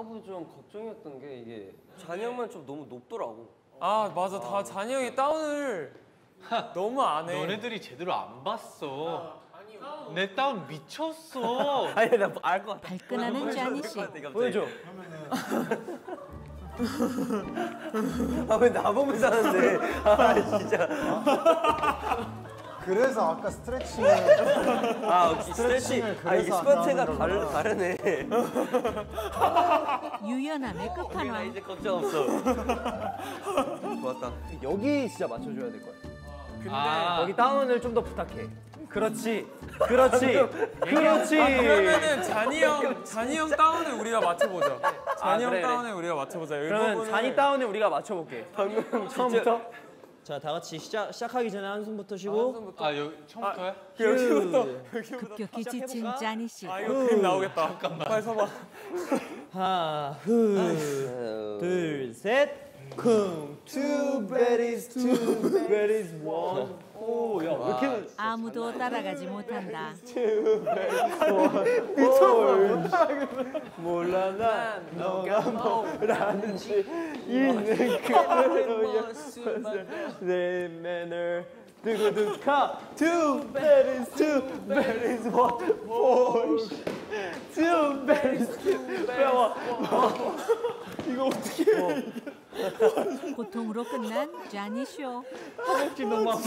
하부 좀 걱정이었던 게 이게 잔이 형만 좀 너무 높더라고. 아 맞아 다 잔이 형이 다운을 너무 안 해. 너네들이 제대로 안 봤어. 내 다운 미쳤어. 아니 나 알 것 같아. 발끈하는 짜니 씨. 보여줘. 아 왜 나보면서 하는데? 아 진짜. 그래서 아까 스트레칭을 아 역시 스트레칭. 아 이게 스쿼트가 다르. 다르네. 유연함의 나 끝판왕. 이제 걱정 없어. 좋았다. 여기 진짜 맞춰줘야 될 거야. 근데 아. 여기 다운을 좀 더 부탁해. 그렇지. 그렇지. 그렇지. 아, 그러면은 잔이 형 잔이 형 다운을 우리가 맞춰보자. 잔이 형 그래, 그래. 다운을 우리가 맞춰보자. 이 그러면 부분을- 잔이 다운을 우리가 맞춰볼게. 방금 처음부터. 자, 다 같이 시작 시작하기 전에 한숨부터 아, 쉬고. 한숨부터. 아 여기 처음부터야? 여기부터 급격히 지친 짜니 씨. 아 이거 그림 나오겠다. 잠깐만. 빨리 서봐. 하나, 후, 둘, 셋. 쿵. Two berries, two berries, one. 오, 야, 왜 이렇게 아무도 따라가지 못한다. 몰라 난 너가 뭐라는지 있는 그대로야 내 매너 두구두카 Two berries, two berries, one four Two berries, two berries, one 이거 어떻게 해? 고통으로 끝난 짜니 쇼. 허벅지 너무 아파.